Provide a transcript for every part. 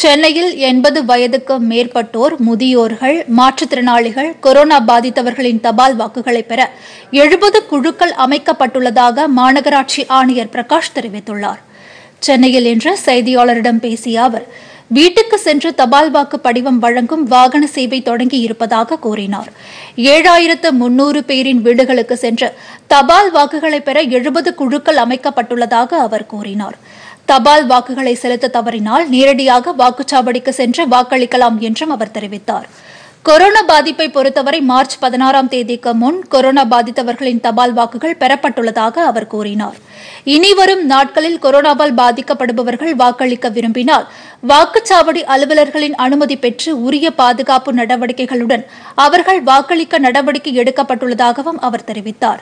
சென்னையில் எண்பது வயதுக்கு மேற்பட்டோர் முதியோர்கள் மாற்றுத்திறனாளிகள் கொரோனா பாதித்தவர்களின் தபால் வாக்குகளை பெற எழுபது குழுக்கள் அமைக்கப்பட்டுள்ளதாக மாநகராட்சி ஆணையர் பிரகாஷ் தெரிவித்துள்ளார். சென்னையில் இன்று செய்தியாளரிடம் பேசிய அவர் வீட்டுக்கு சென்று தபால் வாக்கு படிவம் வழங்கும் வாகன சேவை தொடங்கி இருப்பதாக கூறினார். ஏழாயிரத்து முன்னூறு பேரின் வீடுகளுக்கு சென்று தபால் வாக்குகளை பெற எழுபது குழுக்கள் அமைக்கப்பட்டுள்ளதாக அவர் கூறினார். தபால் வாக்குகளை செலுத்த தவறினால் நேரடியாக வாக்குச்சாவடிக்கு சென்று வாக்களிக்கலாம் என்றும் அவர் தெரிவித்தார். கொரோனா பாதிப்பை பொறுத்தவரை மார்ச் பதினாறாம் தேதிக்கு முன் கொரோனா பாதித்தவர்களின் தபால் வாக்குகள் பெறப்பட்டுள்ளதாக அவர் கூறினார். இனிவரும் நாட்களில் கொரோனாவால் பாதிக்கப்படுபவர்கள் வாக்களிக்க விரும்பினால் வாக்குச்சாவடி அலுவலர்களின் அனுமதி பெற்று உரிய பாதுகாப்பு நடவடிக்கைகளுடன் அவர்கள் வாக்களிக்க நடவடிக்கை எடுக்கப்பட்டுள்ளதாகவும் அவர் தெரிவித்தார்.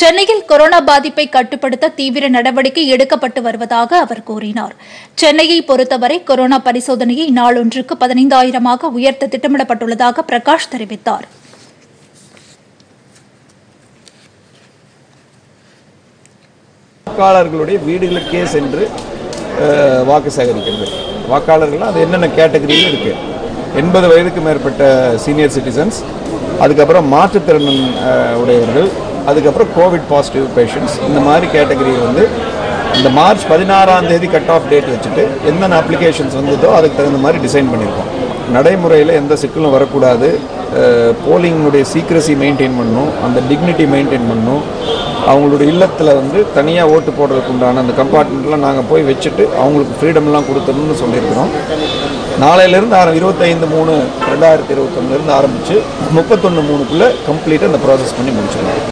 சென்னையில் கொரோனா பாதிப்பை கட்டுப்படுத்த தீவிர நடவடிக்கை எடுக்கப்பட்டு வருவதாக அவர் கூறினார். சென்னையை பொறுத்தவரை கொரோனா பரிசோதனையை நாளொன்றுக்கு பதினைந்தாயிரமாக உயர்த்த திட்டமிடப்பட்டுள்ளதாக பிரகாஷ் தெரிவித்தார். வாக்காளர்களுடைய வீடுகளுக்கே சென்று வாக்கு சேகரிக்கிறது. வாக்காளர்கள் அது என்னென்ன கேட்டகரியில் இருக்குது எண்பது வயதுக்கு மேற்பட்ட சீனியர் சிட்டிசன்ஸ் அதுக்கப்புறம் மாற்றுத்திறன் உடையவர்கள் அதுக்கப்புறம் கோவிட் பாசிட்டிவ் பேஷண்ட்ஸ் இந்த மாதிரி கேட்டகரியை வந்து இந்த மார்ச் பதினாறாம் தேதி கட் ஆஃப் டேட் வச்சுட்டு என்னென்ன அப்ளிகேஷன்ஸ் வந்ததோ அதுக்கு தகுந்த மாதிரி டிசைன் பண்ணியிருக்கோம். நடைமுறையில் எந்த சிக்கலும் வரக்கூடாது. போலிங்குடைய சீக்ரஸி மெயின்டைன் பண்ணணும் அந்த டிக்னிட்டி மெயின்டைன் பண்ணணும் அவங்களுடைய இல்லத்தில் வந்து தனியாக ஓட்டு போடுறதுக்கு உண்டான அந்த கம்பார்ட்மெண்ட்லாம் நாங்கள் போய் வச்சுட்டு அவங்களுக்கு ஃப்ரீடம்லாம் கொடுத்தணும்னு சொல்லியிருக்கிறோம். நாளையிலேருந்து ஆரம் இருபத்தைந்து மூணு ரெண்டாயிரத்தி இருபத்தொன்னுலேருந்து ஆரம்பித்து முப்பத்தொன்று மூணுக்குள்ளே கம்ப்ளீட்டாக அந்த ப்ராசஸ் பண்ணி முடிச்சிடலாம்.